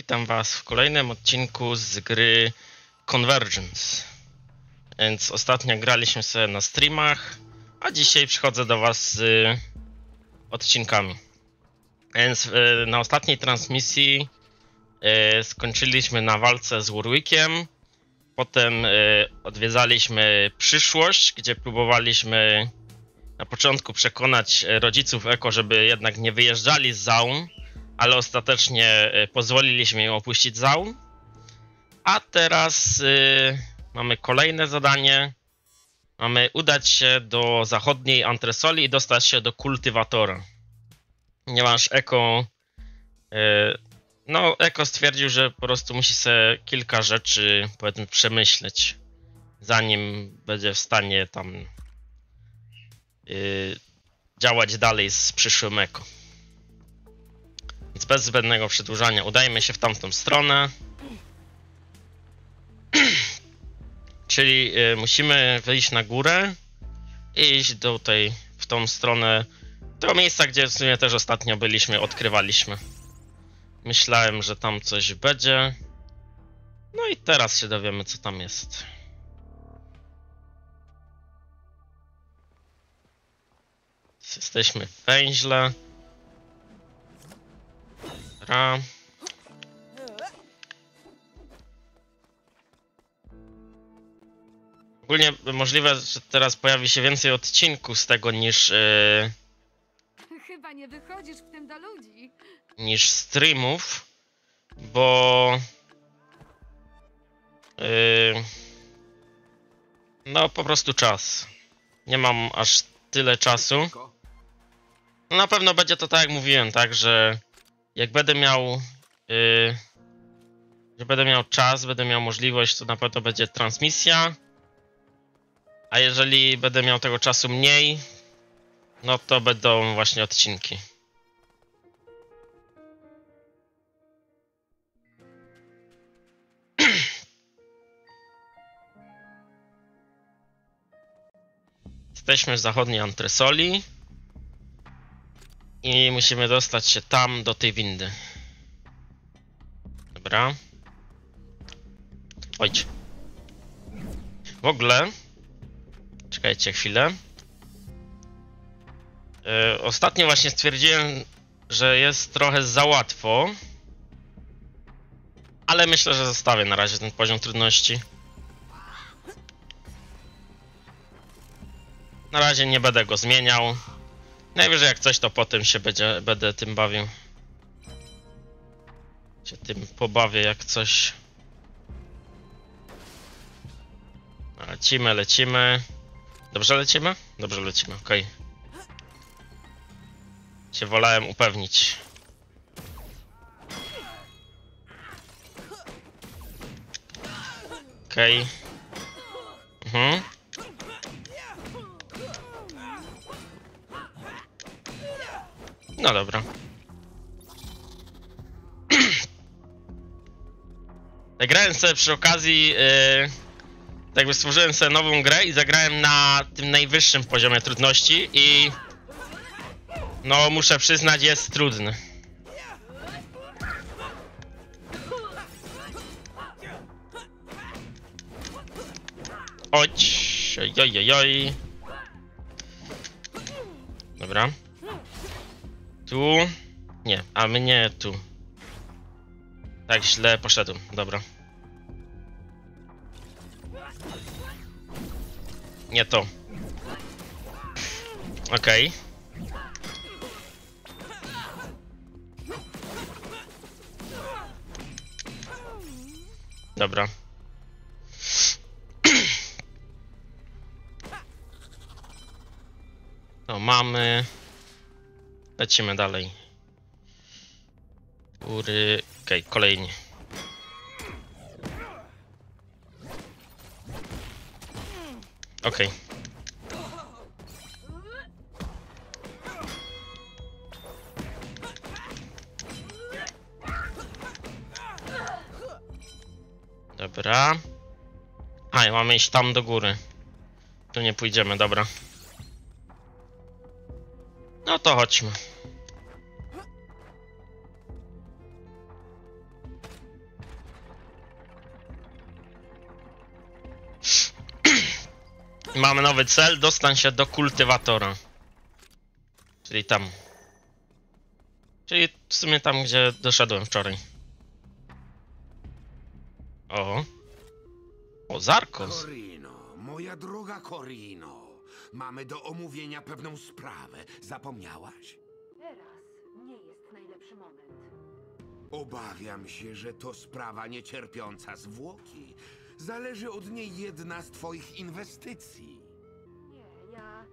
Witam Was w kolejnym odcinku z gry Convergence. Więc ostatnio graliśmy sobie na streamach, a dzisiaj przychodzę do Was z odcinkami. Więc y, na ostatniej transmisji y, skończyliśmy na walce z Warwickiem. Potem y, odwiedzaliśmy przyszłość, gdzie próbowaliśmy na początku przekonać e, rodziców Eko, żeby jednak nie wyjeżdżali z Zaun, ale ostatecznie e, pozwoliliśmy im opuścić Zaun. A teraz y, mamy kolejne zadanie. Mamy udać się do zachodniej Antresoli i dostać się do kultywatora. Ponieważ Eko. Y, no, Eko stwierdził, że po prostu musi sobie kilka rzeczy, powiedzmy, przemyśleć, zanim będzie w stanie tam y, działać dalej z przyszłym Eko. Więc bez zbędnego przedłużania udajmy się w tamtą stronę. Czyli y, musimy wyjść na górę i iść do tej, w tą stronę, tego miejsca, gdzie w sumie też ostatnio byliśmy, odkrywaliśmy. Myślałem, że tam coś będzie. No i teraz się dowiemy, co tam jest. Jesteśmy w węźle. Ra. Ogólnie możliwe, że teraz pojawi się więcej odcinków z tego niż, yy, Chyba nie wychodzisz w tym do ludzi. niż streamów, bo yy, no po prostu czas. Nie mam aż tyle czasu. No na pewno będzie to tak jak mówiłem, tak, że jak będę miał yy, że będę miał czas, będę miał możliwość, to na pewno będzie transmisja. A jeżeli będę miał tego czasu mniej, no to będą właśnie odcinki. Jesteśmy w zachodniej antresoli. I musimy dostać się tam, do tej windy. Dobra. Ojdź. W ogóle... Czekajcie chwilę. Yy, ostatnio właśnie stwierdziłem, że jest trochę za łatwo. Ale myślę, że zostawię na razie ten poziom trudności. Na razie nie będę go zmieniał. Najwyżej jak coś, to potem się będzie, będę tym bawił. Się tym pobawię jak coś. Lecimy, lecimy. Dobrze lecimy? Dobrze lecimy, okej. Się wolałem upewnić. Okej. Mhm. No dobra. Zagrałem sobie przy okazji, yy, jakby stworzyłem sobie nową grę i zagrałem na tym najwyższym poziomie trudności i no muszę przyznać jest trudny. Oj, oj, oj, oj. Dobra. Tu? Nie, a mnie tu. Tak źle poszedłem, dobra. Nie to. Okej. Dobra. To mamy. Lecimy dalej. Góry. Okej, okay, kolejni. Okej. Okay. Dobra. A, mamy iść tam do góry. Tu nie pójdziemy, dobra. No to chodźmy. Mamy nowy cel, dostań się do kultywatora. Czyli tam. Czyli w sumie tam, gdzie doszedłem wczoraj. O. O, Zarkos. Korino, moja droga Korino, mamy do omówienia pewną sprawę. Zapomniałaś? Teraz nie jest najlepszy moment. Obawiam się, że to sprawa niecierpiąca zwłoki. Zależy od niej jedna z twoich inwestycji. Nie, ja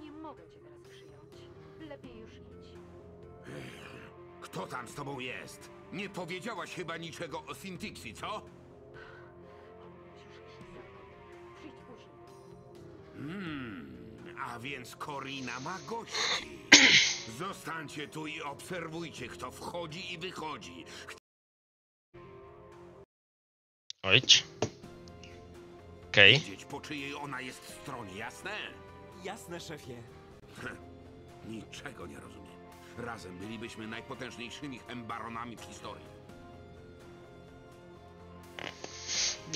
nie mogę cię teraz przyjąć. Lepiej już idź. Kto tam z tobą jest? Nie powiedziałaś chyba niczego o Sintixi, co? Musisz. Przyjdź później. Hmm, a więc Korina ma gości. Zostańcie tu i obserwujcie, kto wchodzi i wychodzi. Ojdź. Okej. Wiedzieć, po czyjej ona jest stronie, jasne? Jasne, szefie. Niczego nie rozumiem. Razem bylibyśmy najpotężniejszymi hembaronami w historii.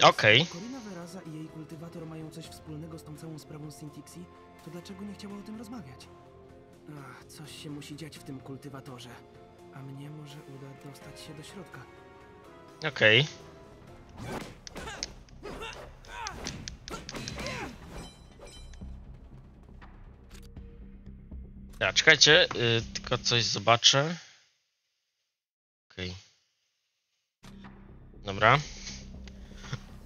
Okej. Corina Veraza i jej kultywator mają coś wspólnego z tą całą sprawą z Sintixi, to dlaczego nie chciała o tym rozmawiać? Ach, coś się musi dziać w tym kultywatorze. A mnie może uda dostać się do środka. Okej. Ja, czekajcie, y, tylko coś zobaczę. Okej. Dobra.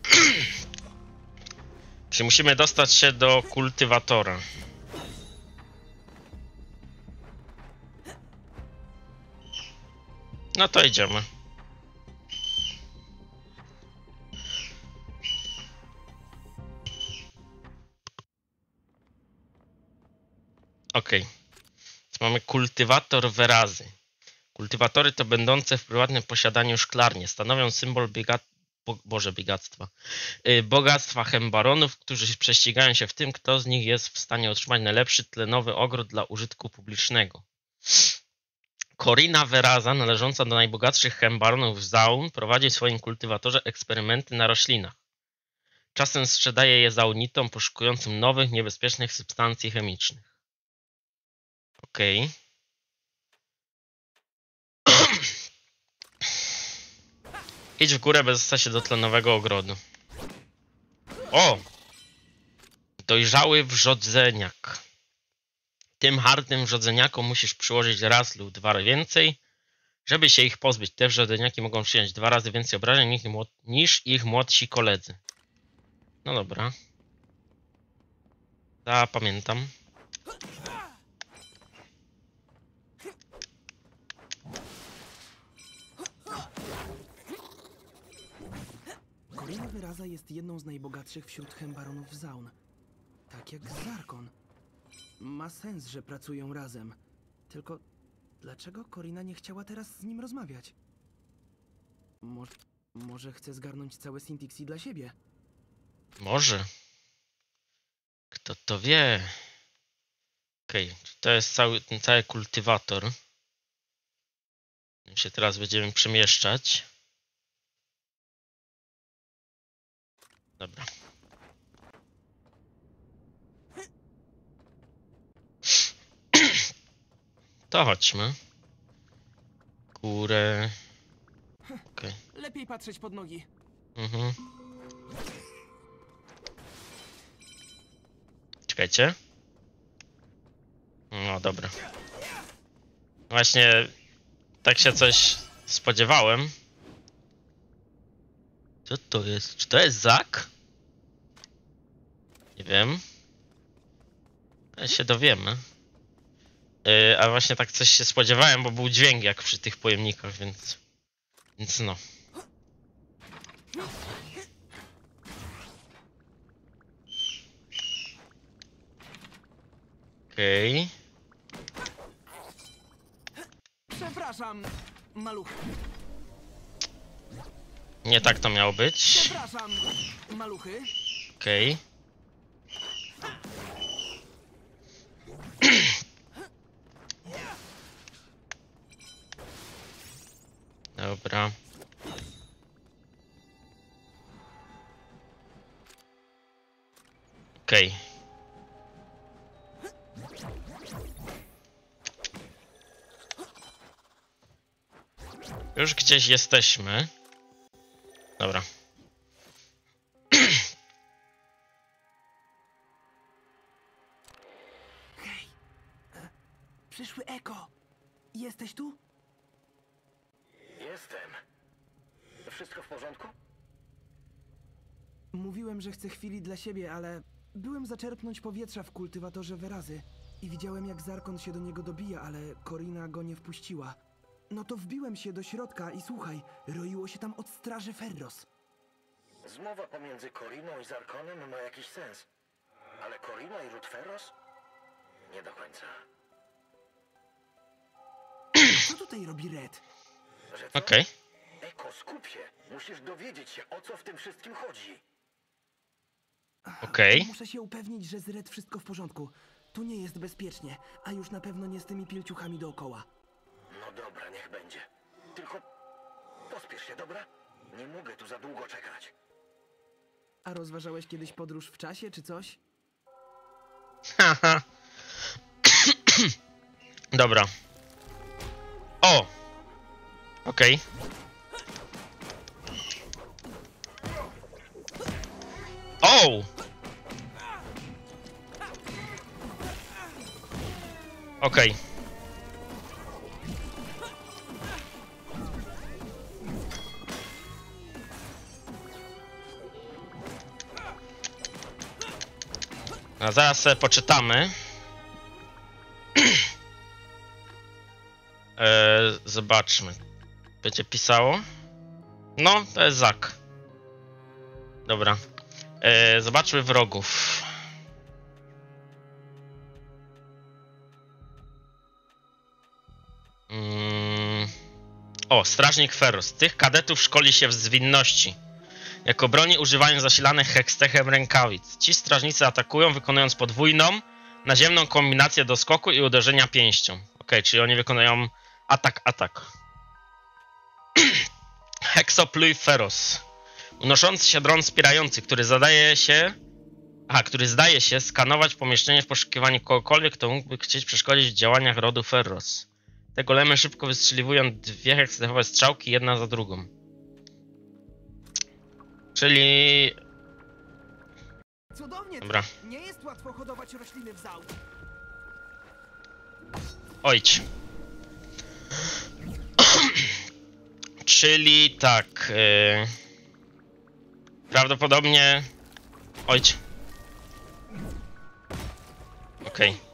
Czyli musimy dostać się do kultywatora. No to idziemy. Okej. Więc Mamy kultywator werazy. Kultywatory to będące w prywatnym posiadaniu szklarnie. Stanowią symbol biegat... Bo... Boże, biegactwa. Yy, bogactwa hembaronów, którzy prześcigają się w tym, kto z nich jest w stanie otrzymać najlepszy tlenowy ogród dla użytku publicznego. Corina Veraza, należąca do najbogatszych hembaronów Zaun, prowadzi w swoim kultywatorze eksperymenty na roślinach. Czasem sprzedaje je zaunitom poszukującym nowych, niebezpiecznych substancji chemicznych. Okej. Idź w górę, by dostać się do tlenowego ogrodu. O! Dojrzały wrzodzeniak. Tym hardym wrzodzeniakom musisz przyłożyć raz lub dwa więcej, żeby się ich pozbyć. Te wrzodzeniaki mogą przyjąć dwa razy więcej obrażeń niż ich młodsi koledzy. No dobra. Zapamiętam. Corina Veraza jest jedną z najbogatszych wśród hembaronów Zaun. Tak jak Zarkon. Ma sens, że pracują razem. Tylko dlaczego Corina nie chciała teraz z nim rozmawiać? Może, może chce zgarnąć całe Sintixi dla siebie? Może. Kto to wie? Okej, to jest cały, ten cały kultywator. My się teraz będziemy przemieszczać. Dobra. To chodźmy. Górę. Okej. Lepiej patrzeć pod nogi. Mhm. Czekajcie. No dobra. Właśnie tak się coś spodziewałem. Co to jest? Czy to jest Zak? Nie wiem. Ale się dowiemy. Yy, a właśnie tak coś się spodziewałem, bo był dźwięk jak przy tych pojemnikach, więc... Więc no. Okej. Przepraszam, maluchy. Nie tak to miało być. Przepraszam, maluchy. Okej. Okay. Dobra. Okej. Okay. Już gdzieś jesteśmy. Dobra. Hej! Przyszły Eko! Jesteś tu? Jestem. Wszystko w porządku? Mówiłem, że chcę chwili dla siebie, ale byłem zaczerpnąć powietrza w kultywatorze wyrazy i widziałem, jak Zarkon się do niego dobija, ale Korina go nie wpuściła. No to wbiłem się do środka i słuchaj, roiło się tam od straży Ferros. Zmowa pomiędzy Koriną i Zarkonem ma jakiś sens. Ale Korina i Rutferros? Nie do końca. Co tutaj robi Red? Że co? Okej. Eko, skup się. Musisz dowiedzieć się, o co w tym wszystkim chodzi. Okej. Muszę się upewnić, że z Red wszystko w porządku. Tu nie jest bezpiecznie, a już na pewno nie z tymi pilciuchami dookoła. Dobra, niech będzie. Tylko pospiesz się, dobra? Nie mogę tu za długo czekać. A rozważałeś kiedyś podróż w czasie czy coś? Haha. Dobra. O! Okej. O! Okej. A zaraz sobie poczytamy. E, zobaczmy. Będzie pisało? No, to jest Zak. Dobra. E, zobaczmy wrogów. Mm. O, strażnik Ferus. Tych kadetów szkoli się w zwinności. Jako broni używają zasilanych hekstechem rękawic. Ci strażnicy atakują, wykonując podwójną, naziemną kombinację do skoku i uderzenia pięścią. Ok, czyli oni wykonują atak, atak. Hexopluj Feros. Unoszący się dron wspierający, który zadaje się... Aha, który zdaje się skanować pomieszczenie w poszukiwaniu kogokolwiek, kto mógłby chcieć przeszkodzić w działaniach rodu Ferros. Te golemy szybko wystrzeliwują dwie heksadefowe strzałki, jedna za drugą. Czyli... Cudownie! Dobra. Nie jest łatwo hodować rośliny w zał. Ojdź. Czyli tak. Yy... Prawdopodobnie. Ojdź. Okej.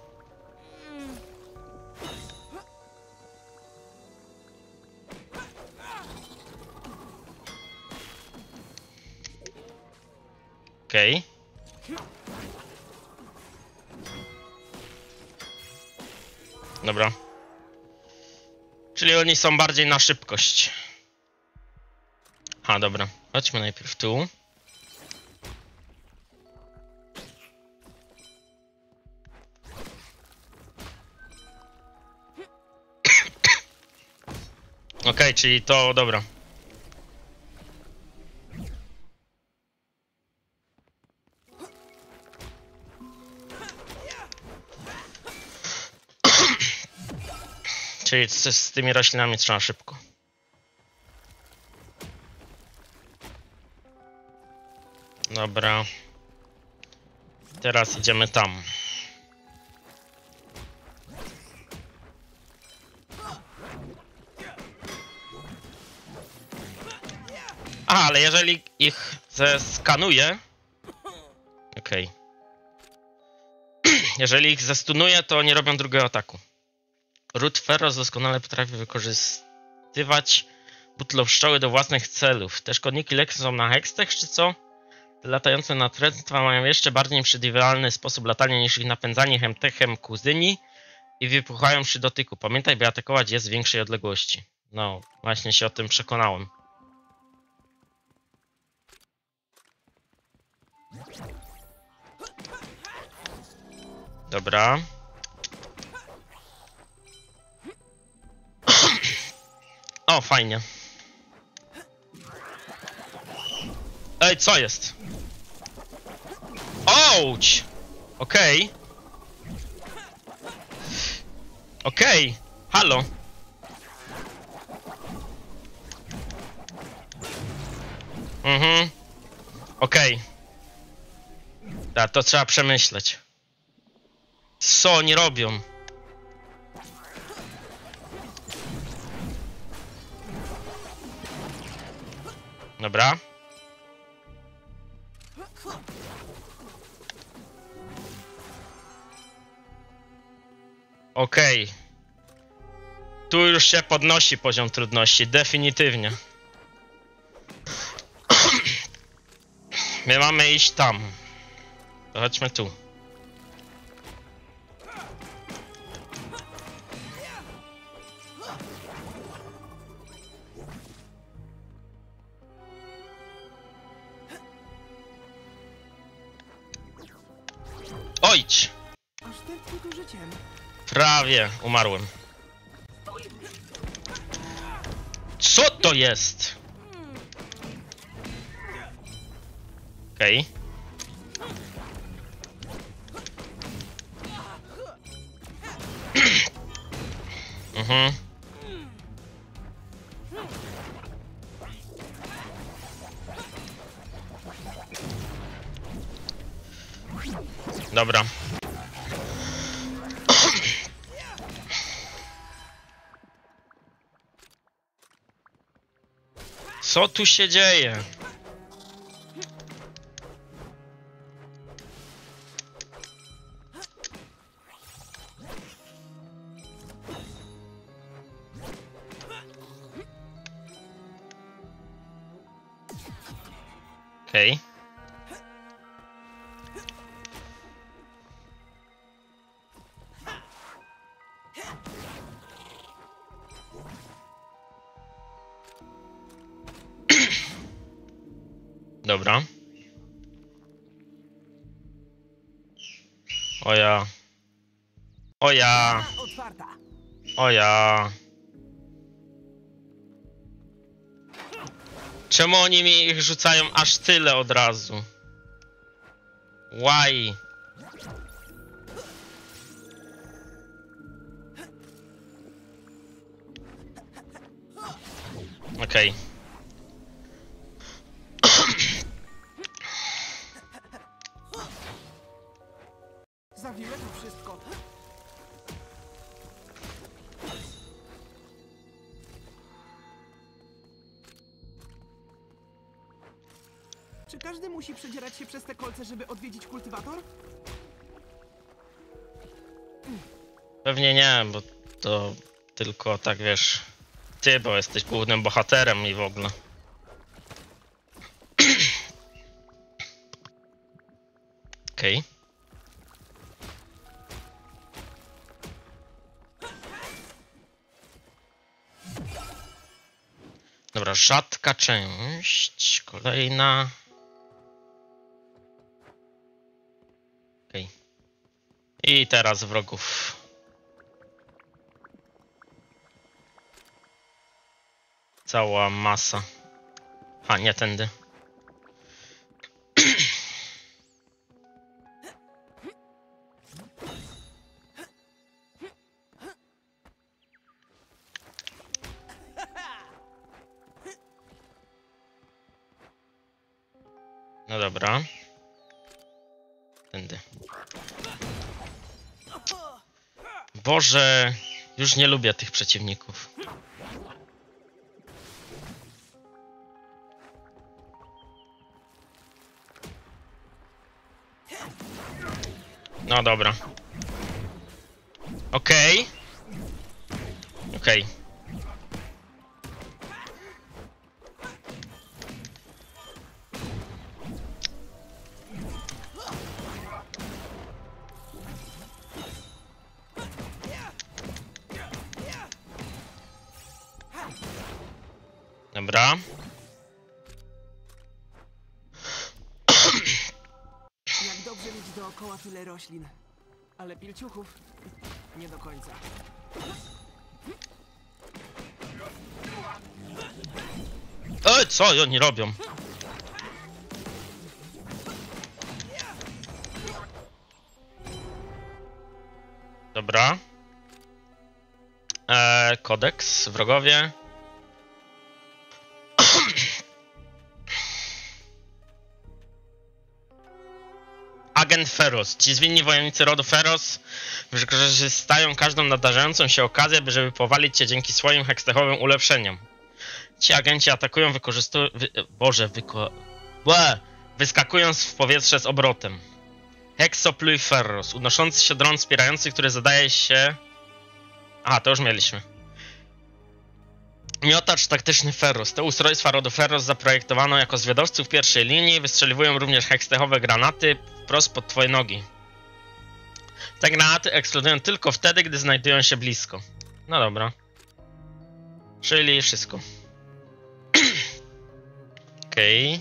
Okej. Dobra. Czyli oni są bardziej na szybkość. A, dobra. Chodźmy najpierw tu. Okej, czyli to dobra. Czyli z, z tymi roślinami trzeba szybko. Dobra. Teraz idziemy tam. A, ale jeżeli ich zeskanuję... Okej. Jeżeli ich zestunuję, to nie robią drugiego ataku. Ród Ferros doskonale potrafi wykorzystywać butlowszczoły do własnych celów. Te szkodniki lekkie są na hekstech, czy co? Te latające natręctwa mają jeszcze bardziej przewidywalny sposób latania niż ich napędzanie hemtechem kuzyni i wypuchają przy dotyku. Pamiętaj, by atakować je z większej odległości. No, właśnie się o tym przekonałem. Dobra. O, fajnie. Ej, co jest? Ouch! Okej. Okay. Okej, okay. halo. Mhm. Okej. Okay. Da, to trzeba przemyśleć. Co oni robią? Dobra. Okej. Tu już się podnosi poziom trudności, definitywnie. My mamy iść tam. Chodźmy tu. Ojdź! Aż tęsknię życiem. Prawie umarłem. Co to jest? Okej. Mhm. Co tu się dzieje? Okej. Dobra. O ja. Otwarta. O ja. Czemu oni mi ich rzucają aż tyle od razu? Why? Okej. Zawiłe to wszystko. Czy każdy musi przedzierać się przez te kolce, żeby odwiedzić kultywator? Pewnie nie, bo to tylko tak wiesz. Ty, bo jesteś głównym bohaterem i w ogóle. Okej. Dobra, rzadka część. Kolejna. I teraz wrogów. Cała masa. A, nie tędy. No dobra. Tędy. Boże, już nie lubię tych przeciwników. No dobra. Okej. Okej. Dobra. Dookoła tyle roślin. Ale pilciuchów nie do końca. Ej, co oni robią? Dobra. Eee, kodeks, wrogowie. Agent Feroz. Ci zwinni wojownicy rodu Feroz wykorzystają każdą nadarzającą się okazję, by żeby powalić cię dzięki swoim hekstechowym ulepszeniom. Ci agenci atakują, wykorzystują... Wy, Boże, wyko... Błe! Wyskakując w powietrze z obrotem. Hexopluj Ferros, unoszący się dron wspierający, który zadaje się... Aha, to już mieliśmy. Miotacz taktyczny Ferros. Te ustrojstwa rodu Ferros zaprojektowano jako zwiadowców pierwszej linii, wystrzeliwują również hekstechowe granaty wprost pod twoje nogi. Te granaty eksplodują tylko wtedy, gdy znajdują się blisko. No dobra. Czyli wszystko. Okej.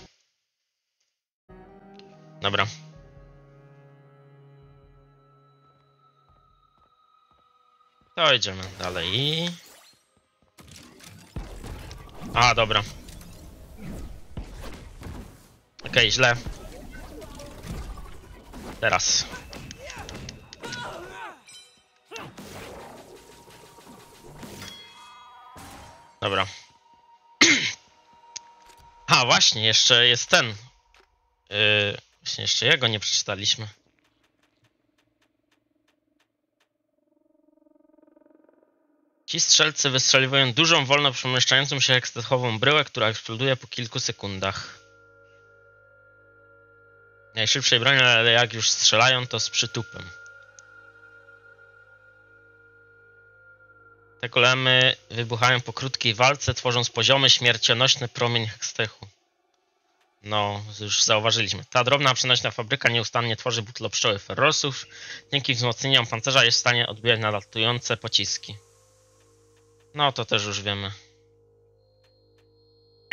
Dobra. To idziemy dalej. A, dobra. Okej, źle. Teraz. Dobra. A, właśnie, jeszcze jest ten. Yy, właśnie, jeszcze jego nie przeczytaliśmy. Ci strzelcy wystrzeliwują dużą, wolno przemieszczającą się ekstachową bryłę, która eksploduje po kilku sekundach. Najszybszej broni, ale jak już strzelają, to z przytupem. Te golemy wybuchają po krótkiej walce, tworząc poziomy, śmiercionośny promień hekstechu. No, już zauważyliśmy. Ta drobna przenośna fabryka nieustannie tworzy butlo pszczoły ferrosów. Dzięki wzmocnieniom pancerza jest w stanie odbijać nadlatujące pociski. No, to też już wiemy.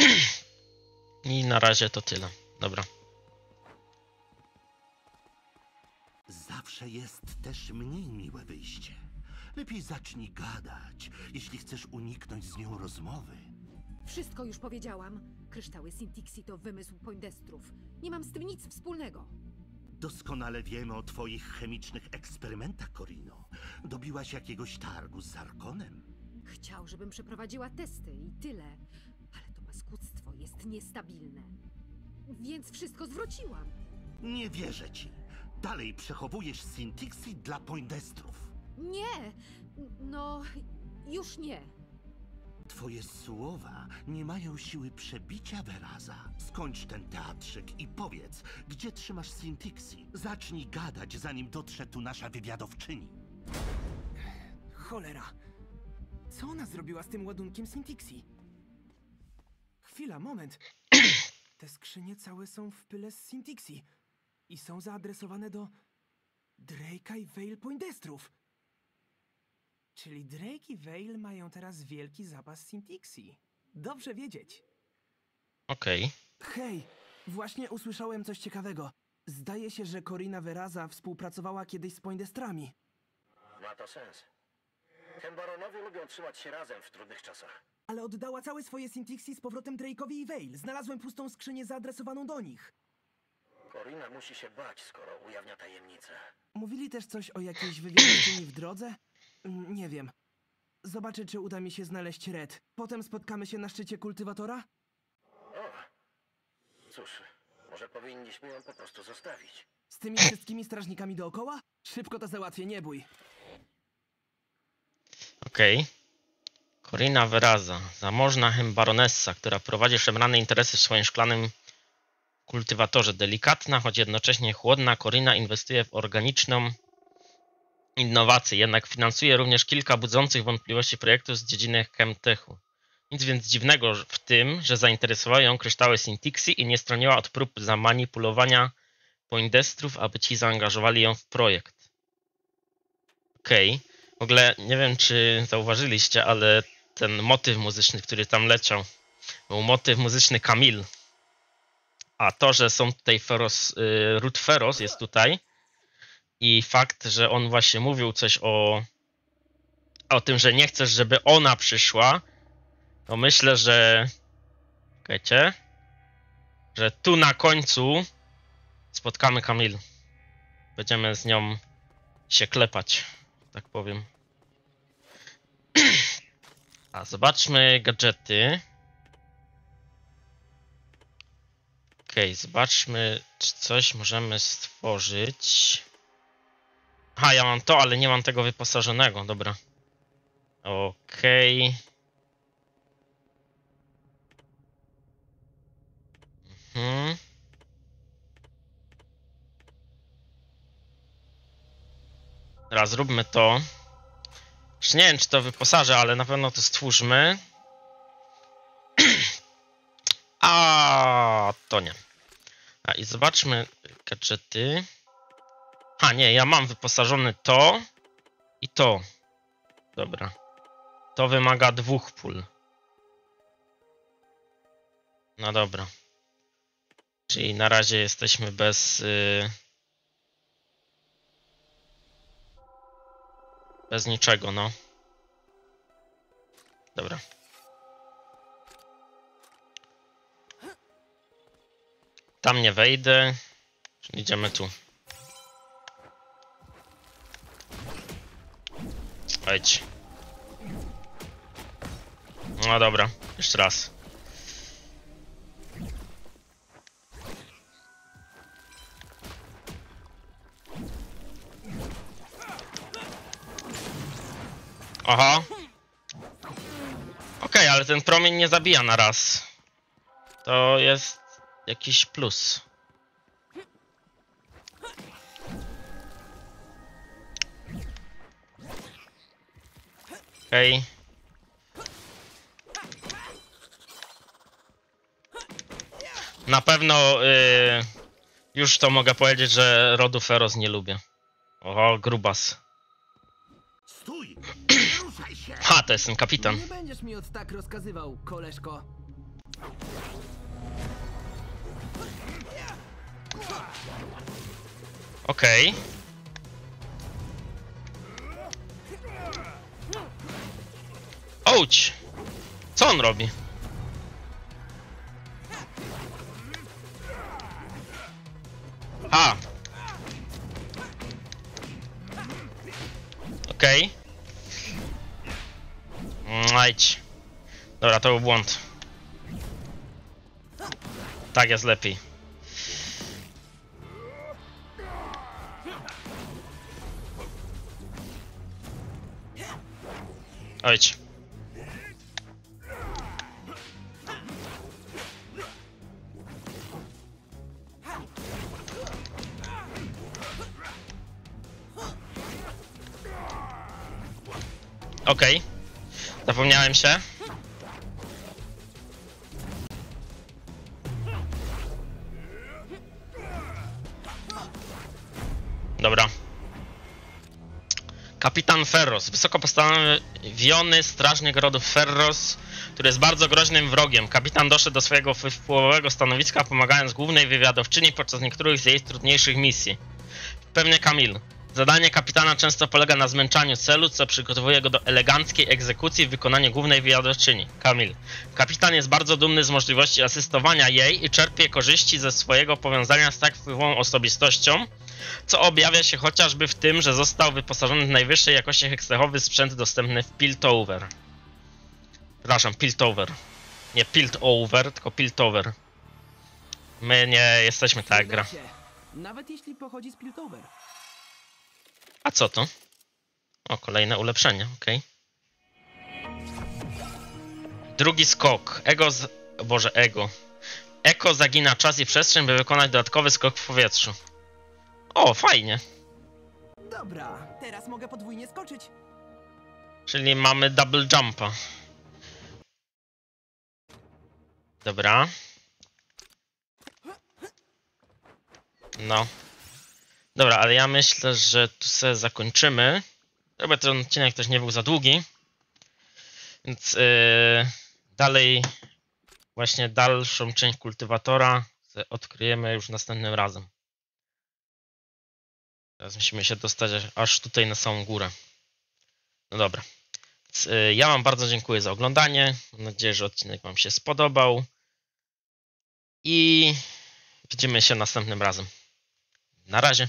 I na razie to tyle. Dobra. Zawsze jest też mniej miłe wyjście. Lepiej zacznij gadać, jeśli chcesz uniknąć z nią rozmowy. Wszystko już powiedziałam. Kryształy Sintixi to wymysł Poindestrów. Nie mam z tym nic wspólnego. Doskonale wiemy o twoich chemicznych eksperymentach, Corino. Dobiłaś jakiegoś targu z Zarkonem. Chciał, żebym przeprowadziła testy i tyle. Ale to paskudztwo jest niestabilne. Więc wszystko zwróciłam. Nie wierzę ci. Dalej przechowujesz Sintixi dla Poindestrów. Nie! No, już nie. Twoje słowa nie mają siły przebicia wyraza. Skończ ten teatrzyk i powiedz, gdzie trzymasz Sintixi. Zacznij gadać, zanim dotrze tu nasza wywiadowczyni. Cholera. Co ona zrobiła z tym ładunkiem Sintixi? Chwila, moment. Te skrzynie całe są w pyle z Sintixi i są zaadresowane do Drake'a i Vale Poindestrów. Czyli Drake i Vale mają teraz wielki zapas Sintixi. Dobrze wiedzieć. Okej. Hej, właśnie usłyszałem coś ciekawego. Zdaje się, że Corina Veraza współpracowała kiedyś z Poindestrami. Ma to sens. Hembaronowie lubią trzymać się razem w trudnych czasach. Ale oddała całe swoje Sintixi z powrotem Drake'owi i Vale. Znalazłem pustą skrzynię zaadresowaną do nich. Corina musi się bać, skoro ujawnia tajemnicę. Mówili też coś o jakiejś wywiadowczyni w drodze? Mm, Nie wiem. Zobaczę, czy uda mi się znaleźć Red. Potem spotkamy się na szczycie kultywatora? O! Cóż, może powinniśmy ją po prostu zostawić. Z tymi wszystkimi strażnikami dookoła? Szybko to załatwię, nie bój. Okej. Corina Veraza, zamożna hembaronessa, która prowadzi szemrane interesy w swoim szklanym kultywatorze. Delikatna, choć jednocześnie chłodna, Corina inwestuje w organiczną innowację, jednak finansuje również kilka budzących wątpliwości projektów z dziedziny chemtechu. Nic więc dziwnego w tym, że zainteresowały ją kryształy Sintixi i nie stroniła od prób zamanipulowania poindestrów, aby ci zaangażowali ją w projekt. Okej. W ogóle nie wiem, czy zauważyliście, ale ten motyw muzyczny, który tam leciał, był motyw muzyczny Kamil. A to, że są tutaj Feros, y, Ruth Feros jest tutaj i fakt, że on właśnie mówił coś o, o tym, że nie chcesz, żeby ona przyszła, to myślę, że czekajcie, że tu na końcu spotkamy Kamil. Będziemy z nią się klepać, tak powiem. A zobaczmy gadżety. Okej, zobaczmy, czy coś możemy stworzyć. Aha, ja mam to, ale nie mam tego wyposażonego, dobra. Okej. Mhm. Dobra, zróbmy to. Już nie wiem, czy to wyposażę, ale na pewno to stwórzmy. A to nie. A i zobaczmy gadżety. A nie, ja mam wyposażony to i to. Dobra. To wymaga dwóch pól. No dobra. Czyli na razie jesteśmy bez. y, Bez niczego, no. Dobra. Tam nie wejdę. Idziemy tu. Wejdź. No dobra, jeszcze raz. Aha. Okej, ale ten promień nie zabija na raz. To jest jakiś plus. Okej. Na pewno y, już to mogę powiedzieć, że rodu Feroz nie lubię. Oho, grubas. To jest ten kapitan. Nie będziesz mi od tak rozkazywał, koleżko. Okej. Ouch! Co on robi? Dobra, to był błąd. Tak jest lepiej. Ojdź. Okej. Zapomniałem się. Dobra. Kapitan Ferros, wysoko postawiony strażnik rodu Ferros, który jest bardzo groźnym wrogiem. Kapitan doszedł do swojego wpływowego stanowiska, pomagając głównej wywiadowczyni podczas niektórych z jej trudniejszych misji. Pewnie Kamil. Zadanie kapitana często polega na zmęczaniu celu, co przygotowuje go do eleganckiej egzekucji w wykonaniu głównej wywiadowczyni. Kamil. Kapitan jest bardzo dumny z możliwości asystowania jej i czerpie korzyści ze swojego powiązania z tak wpływową osobistością, co objawia się chociażby w tym, że został wyposażony w najwyższej jakości heksechowy sprzęt dostępny w Piltover. Przepraszam, Piltover. Nie Piltover, tylko Piltover. My nie jesteśmy tak gra. Nawet jeśli pochodzi z Piltover. A co to? O, kolejne ulepszenie, okej. Drugi skok. Ego z... Boże, ego. Eko zagina czas i przestrzeń, by wykonać dodatkowy skok w powietrzu. O, fajnie. Dobra, teraz mogę podwójnie skoczyć. Czyli mamy double jumpa. Dobra. No. Dobra, ale ja myślę, że tu sobie zakończymy. Żeby ten odcinek też nie był za długi. Więc yy, dalej, właśnie dalszą część kultywatora odkryjemy już następnym razem. Teraz musimy się dostać aż- tutaj na samą górę. No dobra. Y, ja Wam bardzo dziękuję za oglądanie. Mam nadzieję, że odcinek Wam się spodobał. I widzimy się następnym razem. Na razie.